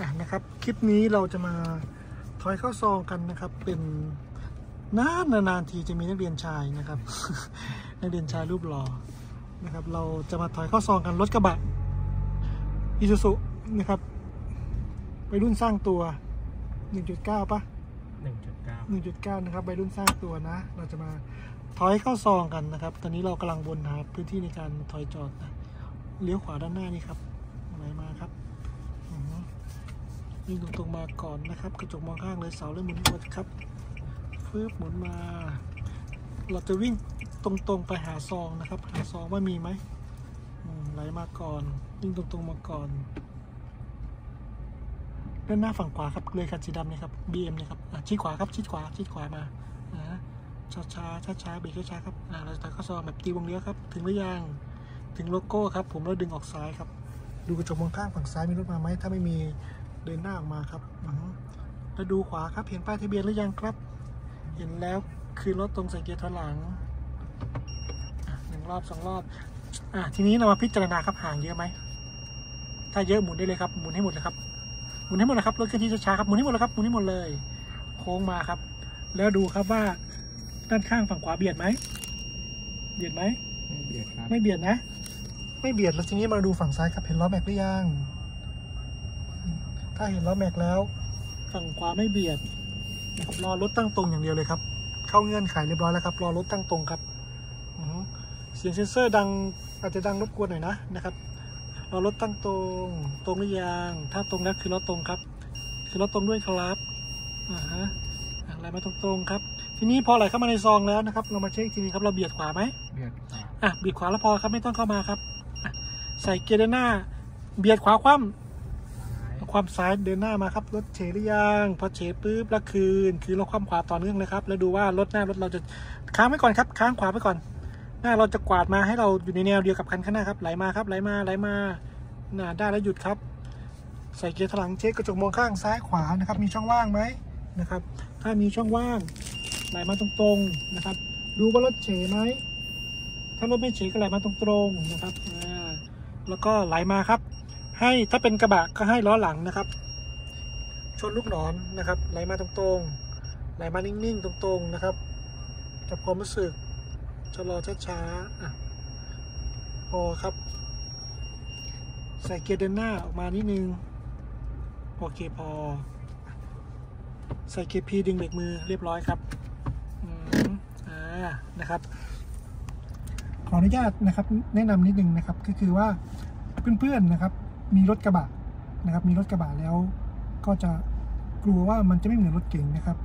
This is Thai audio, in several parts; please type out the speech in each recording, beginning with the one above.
อะนะครับ คลิปนี้เราจะมาถอยเข้าซองกันนะครับ เป็นนานนานๆทีจะมีนักเรียนชายนะครับ นักเรียนชายรูปหล่อนะครับ เราจะมาถอยเข้าซองกันรถกระบะอิซูซุนะครับไปรุ่นสร้างตัว 1.9ปะหนึ่งจุดเก้า1.9 นะครับใบรุ่นสร้างตัวนะ เราจะมาถอยเข้าซองกันนะครับ ตอนนี้เรากำลังวนหาพื้นที่ในการถอยจอดนะเลี้ยวขวาด้านหน้านี่ครับไหลมาครับอือฮึ วิ่งตรงๆมาก่อนนะครับ กระจกมองข้างเลยเสาเลยหมุนกดครับฟืบหมุนมา เราจะวิ่งตรงๆไปหาซองนะครับ หาซองว่ามีไหมไหลมาก่อนวิ่งตรงๆมาก่อนด้านหน้าฝั่งขวาครับเลยคันสีดำเนี่ยครับ BM เนี่ยครับชี้ขวาครับชี้ขวาชี้ขวามาช้าช้าช้าช้าเบรกช้าครับเราจะเข้าซองแบบตีวงเลี้ยวครับ ถึงหรือยังถึงโลโก้ครับ ผมเราดึงออกซ้ายครับ ดูกระจกมองข้างฝั่งซ้ายมีรถมาไหมถ้าไม่มี เดินหน้าออกมาครับอือฮึแล้วดูขวาครับเห็นป้ายทะเบียนหรือยังครับ เห็นแล้วคือรถตรงใส่เกียร์ถอยหลังอะหนึ่งรอบสองรอบอะทีนี้เรามาพิจารณาครับห่างเยอะไหมถ้าเยอะหมุนได้เลยครับหมุนให้หมดเลยครับหมุนให้หมดเลยครับรถเคลื่อนที่ช้าๆครับหมุนให้หมดเลยครับหมุนให้หมดเลย โค้งมาครับ แล้วดูครับว่าด้านข้างฝั่งขวาเบียดไหมเบียดไหมไม่เบียดครับไม่เบียดนะ ไม่เบียดแล้วทีนี้มาดูฝั่งซ้ายครับเห็นล้อแม็กหรือยัง ถ้าเห็นล้อแม็กแล้วฝั่งขวาไม่เบียดนะครับรอรถตั้งตรงอย่างเดียวเลยครับ เข้าเงื่อนไขเรียบร้อยแล้วครับ รอรถตั้งตรงครับอือฮึเสียงเซ็นเซอร์ดังอาจจะดังรบกวนหน่อยนะนะครับรอรถตั้งตรงตรงหรือยังถ้าตรงแล้วคือรถตรงครับ คือรถตรงด้วยครับอ่าฮะอะไรมาตรงๆครับ ทีนี้พอไหลเข้ามาในซองแล้วนะครับ เรามาเช็คอีกทีนี้ครับเราเบียดขวาไหมเบียดขวาอะเบียดขวาแล้วพอครับไม่ต้องเข้ามาครับอะใส่เกียร์เดินหน้า เบียดขวาคว่ำ ความซ้ายเดินหน้ามาครับรถเฉหรือยังพอเฉปุ๊บแล้วคืนคือเราคว่ำขวาต่อเนื่องเลยครับ แล้วดูว่ารถหน้ารถเราจะค้างไว้ก่อนครับค้างขวาไว้ก่อน หน้าเราจะกวาดมาให้เราอยู่ในแนวเดียวกับคันข้างหน้าครับไหลมาครับไหลมาไหลมาหน่าได้แล้วหยุดครับ ใส่เกียร์ถลังเช็คกระจกมองข้างซ้ายขวานะครับ มีช่องว่างไหมนะครับ ถ้ามีช่องว่างไหลมาตรงๆนะครับ ดูว่ารถเฉไหมถ้ารถไม่เฉก็ไหลมาตรงๆนะครับแล้วก็ไหลมาครับ ให้ถ้าเป็นกระบะก็ให้ล้อหลังนะครับ ชนลูกหนอนนะครับไหลมาตรงๆไหลมานิ่งๆ ตรงๆนะครับจับความรู้สึกชะลอช้าๆอะพอครับ ใส่เกียร์เดินหน้าออกมานิดนึงโอเคพอ ใส่เกียร์พีดึงเบรกมือเรียบร้อยครับอ่านะครับ ขออนุญาตนะครับ แนะนำนิดนึงนะครับก็คือว่าเพื่อนๆนะครับ มีรถกระบะนะครับ มีรถกระบะแล้วก็จะกลัวว่ามันจะไม่เหมือนรถเก่งนะครับ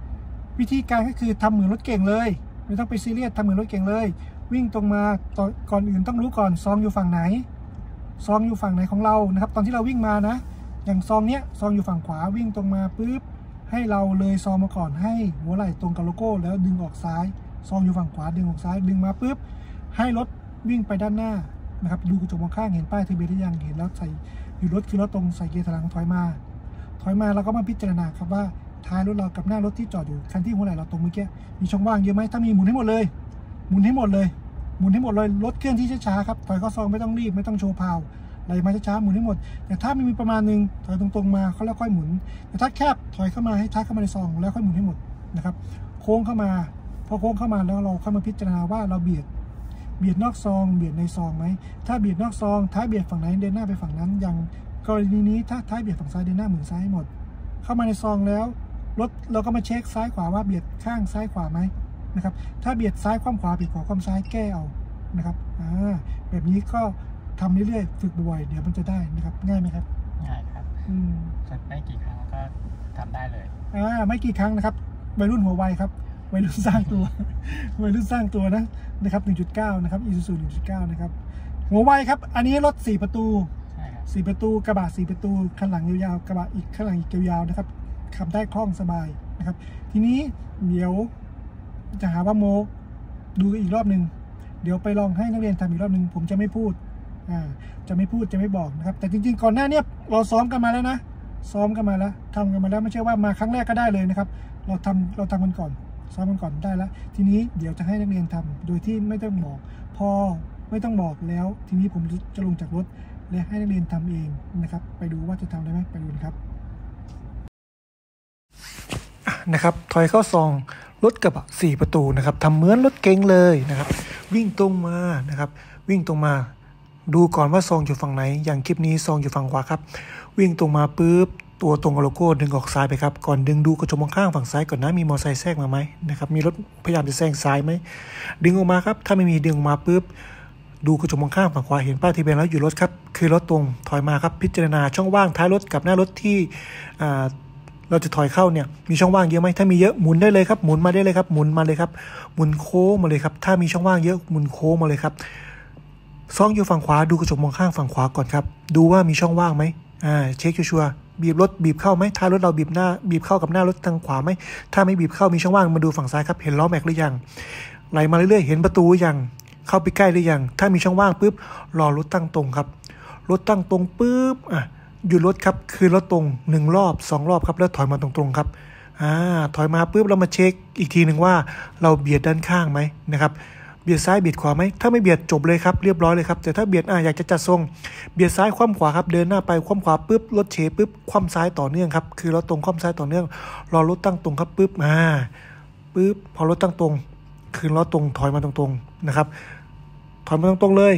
วิธีการก็คือทำเหมือนรถเก่งเลย ไม่ต้องไปซีเรียสทำเหมือนรถเก่งเลย วิ่งตรงมาตอนก่อนอื่นต้องรู้ก่อนซองอยู่ฝั่งไหนซองอยู่ฝั่งไหนของเรานะครับ ตอนที่เราวิ่งมานะ อย่างซองเนี้ยซองอยู่ฝั่งขวาวิ่งตรงมาปุ๊บให้เราเลยซองมาก่อนให้หัวไหล่ตรงกับโลโก้ แล้วดึงออกซ้ายซองอยู่ฝั่งขวาดึงออกซ้ายดึงมาปุ๊บให้รถวิ่งไปด้านหน้านะครับดูกระจกมองข้างเห็นป้ายทะเบียนหรือยังเห็นแล้วใส่ อยู่รถคือรถตรงใส่เกียร์ถอยหลังถอยมา ถอยมาเราก็มาพิจารณาครับว่าท้ายรถเรากับหน้ารถที่จอดอยู่คันที่หัวไหล่เราตรงเมื่อกี้มีช่องว่างเยอะไหมถ้ามีหมุนให้หมดเลย หมุนให้หมดเลยหมุนให้หมดเลยรถเคลื่อนที่ช้าๆครับถอยเข้าซองไม่ต้องรีบไม่ต้องโชว์พาวไหลมาช้าๆหมุนให้หมด แต่ถ้ามันมีประมาณหนึงถอยตรงๆมาเขาแล้วค่อยหมุน แต่ถ้าแคบถอยเข้ามาให้ท้ายเข้ามาในซองแล้วค่อยหมุนให้หมดนะครับโค้งเข้ามาพอโค้งเข้ามาแล้วเราค่อยมาพิจารณาว่าเราเบียด เบียดนอกซอง เบียดในซองไหม ถ้าเบียดนอกซอง ท้ายเบียดฝั่งไหนเดินหน้าไปฝั่งนั้น อย่างกรณีนี้ถ้าท้ายเบียดฝั่งซ้ายเดินหน้าหมุนซ้ายให้หมด เข้ามาในซองแล้วรถเราก็มาเช็คซ้ายขวาว่าเบียดข้างซ้ายขวาไหมนะครับ ถ้าเบียดซ้ายคว่ำขวาเบียดขวาคว่ำซ้ายแก้เอานะครับอ่าแบบนี้ก็ทำเรื่อยๆฝึกบ่อยๆเดี๋ยวมันจะได้นะครับง่ายไหมครับง่ายครับอืมสักไม่กี่ครั้งก็ทำได้เลยอ่าไม่กี่ครั้งนะครับวัยรุ่นหัววัยครับ วัยรุ่นสร้างตัววัยรุ่นสร้างตัวนะนะครับ 1.9 นะครับ Isuzu 1.9 นะครับ หัววัยครับ อันนี้รถ 4 ประตูใช่ครับ4ประตูกระบะ 4 ประตูข้างหลังยาวๆกระบะอีกข้างหลังอีกยาวๆนะครับขับได้คล่องสบายนะครับ ทีนี้เดี๋ยวจะหาว่าโมกดูอีกรอบหนึ่งเดี๋ยวไปลองให้นักเรียนทำอีกรอบหนึ่งผมจะไม่พูดอ่าจะไม่พูดจะไม่บอกนะครับ แต่จริง ๆ ก่อนหน้าเนี้ยเราซ้อมกันมาแล้วนะซ้อมกันมาแล้วทำกันมาแล้วไม่ใช่ว่ามาครั้งแรกก็ได้เลยนะครับ เราทำเราทำกันก่อน ซ้อมกันก่อนได้แล้ว ทีนี้เดี๋ยวจะให้นักเรียนทำโดยที่ไม่ต้องบอก พอไม่ต้องบอกแล้ว ทีนี้ผมจะลงจากรถ และให้นักเรียนทำเองนะครับ ไปดูว่าจะทำได้ไหมไปดูครับนะครับถอยเข้าซองรถกระบะสี่ประตูนะครับทำเหมือนรถเก๋งเลยนะครับ วิ่งตรงมานะครับ วิ่งตรงมา ดูก่อนว่าซองอยู่ฝั่งไหน อย่างคลิปนี้ซองอยู่ฝั่งขวาครับ วิ่งตรงมาปุ๊บ ตัวตรงกับโลโก้ดึงออกซ้ายไปครับ ก่อนดึงดูกระจกมองข้างฝั่งซ้ายก่อนนะ มีมอเตอร์ไซค์แทรกมาไหมนะครับ มีรถพยายามจะแซงซ้ายไหม ดึงออกมาครับ ถ้าไม่มีดึงออกมาปุ๊บ ดูกระจกมองข้างฝั่งขวา เห็นป้ายทะเบียนแล้วอยู่รถครับ คือรถตรง ถอยมาครับ พิจารณาช่องว่างท้ายรถกับหน้ารถที่เราจะถอยเข้าเนี่ย มีช่องว่างเยอะไหมถ้ามีเยอะหมุนได้เลยครับ หมุนมาได้เลยครับ หมุนมาเลยครับ หมุนโค้งมาเลยครับ ถ้ามีช่องว่างเยอะ หมุนโค้งมาเลยครับซ่องอยู่ฝั่งขวา ดูกระจกมองข้างฝั่งขวาก่อนครับ ดูว่ามีช่องว่างไหมอ่า เช็คชัวร์ บีบรถบีบเข้าไหมท้ายรถเราบีบหน้าบีบเข้ากับหน้ารถทางขวาไหมถ้าไม่บีบเข้ามีช่องว่างมาดูฝั่งซ้ายครับเห็นล้อแม็กหรือยังไหลมาเรื่อยๆเห็นประตูหรือยังเข้าไปใกล้หรือยังถ้ามีช่องว่างปุ๊บรอรถตั้งตรงครับรถตั้งตรงปุ๊บอะหยุดรถครับคือรถตรงหนึ่งรอบสองรอบครับแล้วถอยมาตรงๆครับอ่าถอยมาปุ๊บเรามาเช็คอีกทีหนึ่งว่าเราเบียดด้านข้างไหมนะครับ เบียดซ้ายเบียดขวาไหมถ้าไม่เบียดจบเลยครับเรียบร้อยเลยครับแต่ถ้าเบียดอะอยากจะจัดทรง เบียดซ้ายคว่ำขวาครับเดินหน้าไปคว่ำขวาปุ๊บรถเฉปุ๊บคว่ำซ้ายต่อเนื่องครับคือรถตรงคว่ำซ้ายต่อเนื่องรอรถตั้งตรงครับปุ๊บอ่าปุ๊บพอรถตั้งตรง คืนล้อตรงถอยมาตรงๆนะครับถอยมาตรงๆเลย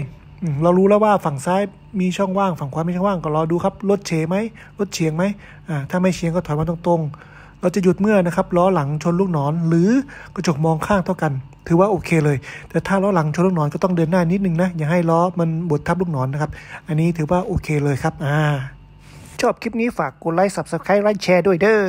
เรารู้แล้วว่าฝั่งซ้ายมีช่องว่างฝั่งขวามีช่องว่างก็รอดูครับรถเฉไหมรถเฉียงไหมอ่าถ้าไม่เฉียงก็ถอยมาตรงๆ เราจะหยุดเมื่อนะครับล้อหลังชนลูกนอน หรือกระจกมองข้างเท่ากัน ถือว่าโอเคเลย แต่ถ้าล้อหลังชนลูกนอนก็ต้องเดินหน้านิดนึงนะอย่าให้ล้อมันบดทับลูกนอนนะครับ อันนี้ถือว่าโอเคเลยครับอ่าชอบคลิปนี้ฝากกดไลค์ subscribe ไลค์แชร์ด้วยเด้อ